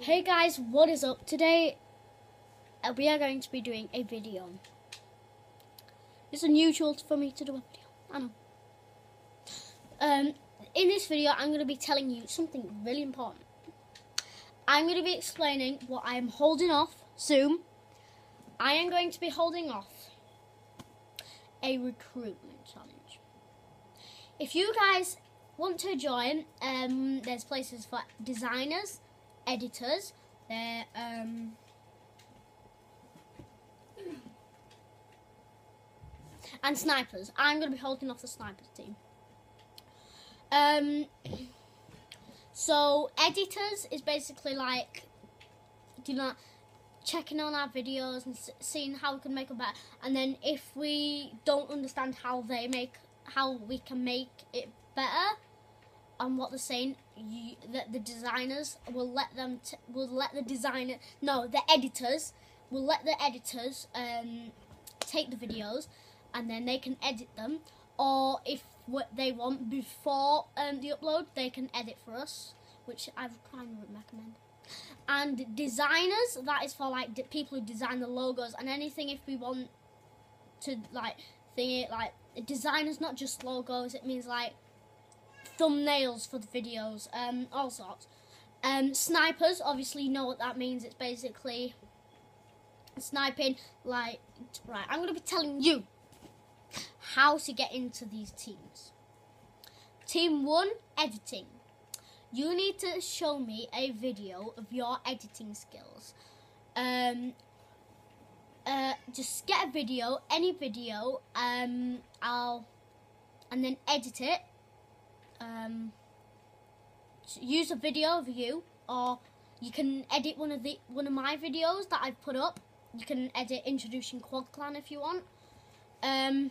Hey guys, what is up? Today uh, we are going to be doing a video. It's unusual for me to do a video. Um, in this video, I'm going to be telling you something really important. I'm going to be explaining what I am holding off soon. I am going to be holding off a recruitment challenge. If you guys want to join, um, there's places for designers, editors, they're um, and snipers. I'm going to be holding off the snipers team. Um, so editors is basically like, do know, checking on our videos and seeing how we can make them better. And then if we don't understand how they make, how we can make it better, and what they're saying, you, that the designers will let them, t- will let the designer, no, the editors will let the editors um, take the videos, and then they can edit them. Or if what they want before um, the upload, they can edit for us, which I kind of recommend. And designers, that is for like people who design the logos and anything. If we want to like thing it like designers, not just logos. It means like thumbnails for the videos, um, all sorts. Um, snipers, obviously, you know what that means. It's basically sniping. Like, right, I'm going to be telling you how to get into these teams. Team one, editing. You need to show me a video of your editing skills. Um, uh, just get a video, any video. Um, I'll and then edit it. Um, use a video of you, or you can edit one of the one of my videos that I've put up. You can edit introducing Quad Clan if you want. Um,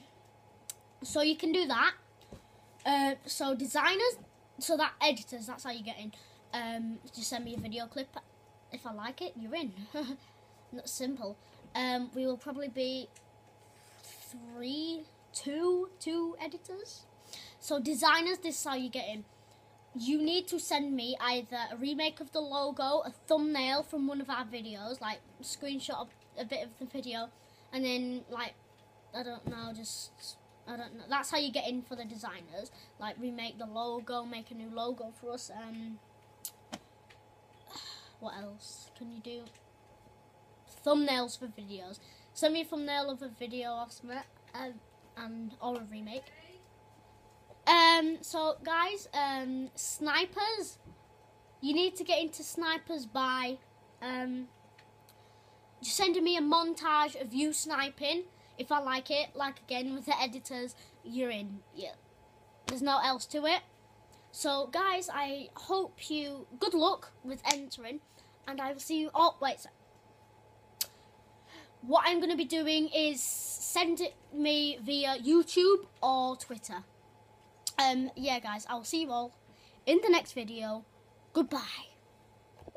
so you can do that. Uh, so designers, so that editors, that's how you get in. Um, just send me a video clip. If I like it, you're in. Not simple. Um, we will probably be three, two, two editors. So designers, this is how you get in. You need to send me either a remake of the logo, a thumbnail from one of our videos, like screenshot of a bit of the video, and then like I don't know, just I don't know. That's how you get in for the designers. Like remake the logo, make a new logo for us. Um, what else can you do? Thumbnails for videos. Send me a thumbnail of a video or something, uh, and or a remake. Um, so guys, um, snipers. You need to get into snipers by um, just sending me a montage of you sniping if I like it, like again with the editors, you're in. Yeah. There's no else to it. So guys, I hope you good luck with entering and I will see you oh wait what I'm gonna be doing is send it me via YouTube or Twitter. Um yeah guys, I'll see you all in the next video. Goodbye.